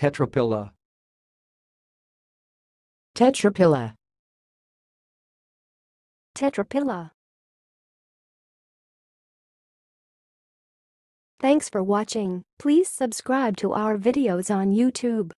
Tetrapilla. Tetrapilla. Tetrapilla. Thanks for watching. Please subscribe to our videos on YouTube.